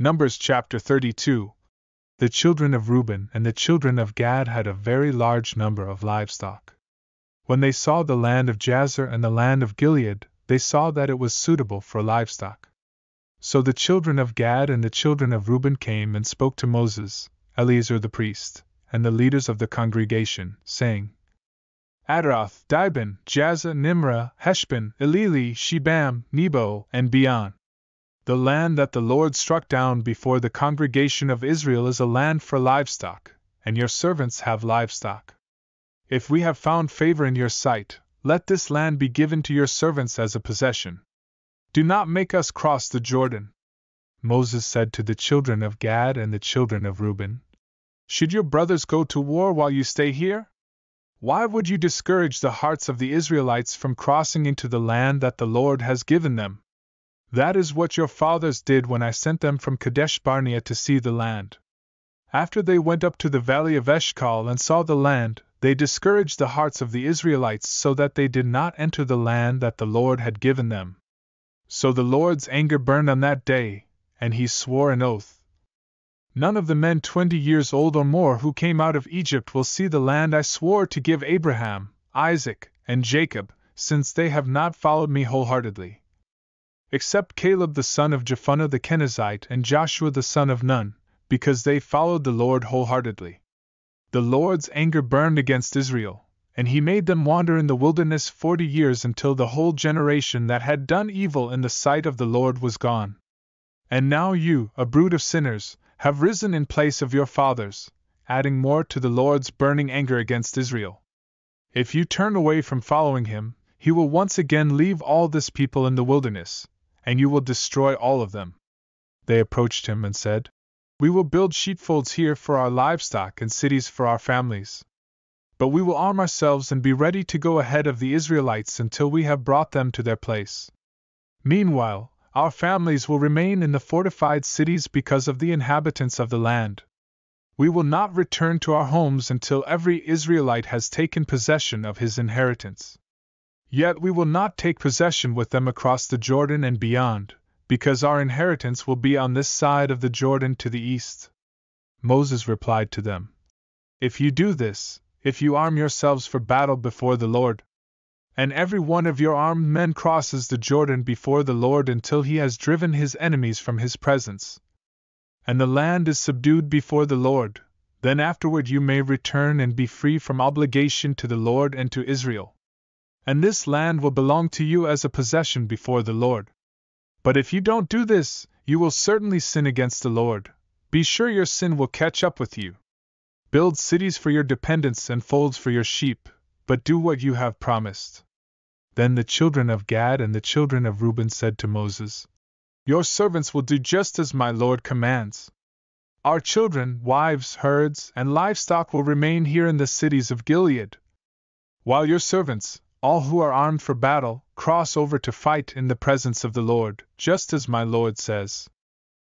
Numbers chapter 32. The children of Reuben and the children of Gad had a very large number of livestock. When they saw the land of Jazer and the land of Gilead, they saw that it was suitable for livestock. So the children of Gad and the children of Reuben came and spoke to Moses, Eleazar the priest, and the leaders of the congregation, saying, Ataroth, Dibon, Jazer, Nimrah, Heshbon, Elealeh, Shebam, Nebo, and Beon. The land that the Lord struck down before the congregation of Israel is a land for livestock, and your servants have livestock. If we have found favor in your sight, let this land be given to your servants as a possession. Do not make us cross the Jordan. Moses said to the children of Gad and the children of Reuben, Should your brothers go to war while you stay here? Why would you discourage the hearts of the Israelites from crossing into the land that the Lord has given them? That is what your fathers did when I sent them from Kadesh Barnea to see the land. After they went up to the valley of Eshcol and saw the land, they discouraged the hearts of the Israelites so that they did not enter the land that the Lord had given them. So the Lord's anger burned on that day, and he swore an oath None of the men twenty years old or more who came out of Egypt will see the land I swore to give Abraham, Isaac, and Jacob, since they have not followed me wholeheartedly. Except Caleb the son of Jephunneh the Kenizzite and Joshua the son of Nun, because they followed the Lord wholeheartedly. The Lord's anger burned against Israel, and he made them wander in the wilderness forty years until the whole generation that had done evil in the sight of the Lord was gone. And now you, a brood of sinners, have risen in place of your fathers, adding more to the Lord's burning anger against Israel. If you turn away from following him, he will once again leave all this people in the wilderness, and you will destroy all of them. They approached him and said, We will build sheepfolds here for our livestock and cities for our families. But we will arm ourselves and be ready to go ahead of the Israelites until we have brought them to their place. Meanwhile, our families will remain in the fortified cities because of the inhabitants of the land. We will not return to our homes until every Israelite has taken possession of his inheritance. Yet we will not take possession with them across the Jordan and beyond, because our inheritance will be on this side of the Jordan to the east. Moses replied to them If you do this, if you arm yourselves for battle before the Lord, and every one of your armed men crosses the Jordan before the Lord until he has driven his enemies from his presence. And the land is subdued before the Lord, then afterward you may return and be free from obligation to the Lord and to Israel. And this land will belong to you as a possession before the Lord. But if you don't do this, you will certainly sin against the Lord. Be sure your sin will catch up with you. Build cities for your dependents and folds for your sheep, but do what you have promised. Then the children of Gad and the children of Reuben said to Moses, Your servants will do just as my Lord commands. Our children, wives, herds, and livestock will remain here in the cities of Gilead. While your servants, all who are armed for battle, cross over to fight in the presence of the Lord, just as my Lord says.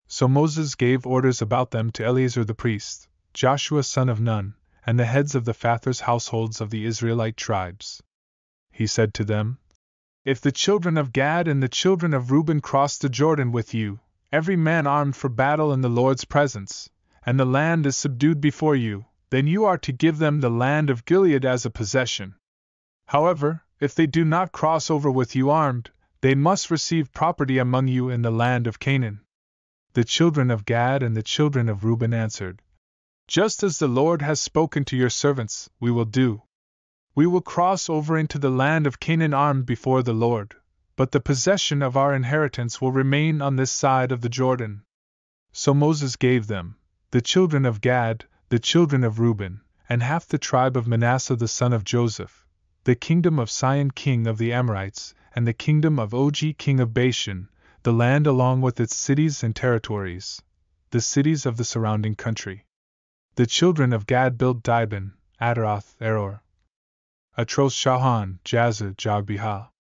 So Moses gave orders about them to Eleazar the priest, Joshua son of Nun, and the heads of the fathers' households of the Israelite tribes he said to them. If the children of Gad and the children of Reuben cross the Jordan with you, every man armed for battle in the Lord's presence, and the land is subdued before you, then you are to give them the land of Gilead as a possession. However, if they do not cross over with you armed, they must receive property among you in the land of Canaan. The children of Gad and the children of Reuben answered, Just as the Lord has spoken to your servants, we will do we will cross over into the land of Canaan armed before the Lord, but the possession of our inheritance will remain on this side of the Jordan. So Moses gave them, the children of Gad, the children of Reuben, and half the tribe of Manasseh the son of Joseph, the kingdom of Sihon king of the Amorites, and the kingdom of Og king of Bashan, the land along with its cities and territories, the cities of the surrounding country. The children of Gad built Dibon, Ataroth, Aroer, Atroth Shahan, Jazer, Jogbehah,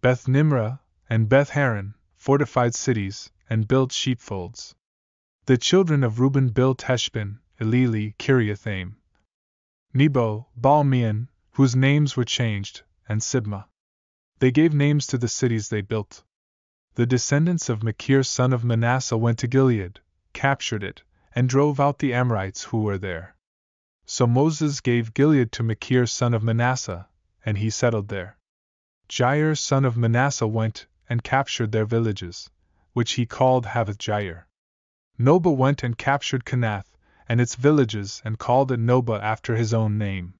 Beth Nimrah, and Beth Haran, fortified cities, and built sheepfolds. The children of Reuben built Heshbon, Elealeh, Kiriathaim, Nebo, Baalmeon, whose names were changed, and Sibmah. They gave names to the cities they built. The descendants of Machir son of Manasseh went to Gilead, captured it, and drove out the Amorites who were there. So Moses gave Gilead to Machir son of Manasseh, and he settled there. Jair son of Manasseh went and captured their villages, which he called Havoth Jair. Nobah went and captured Kenath and its villages and called it Nobah after his own name.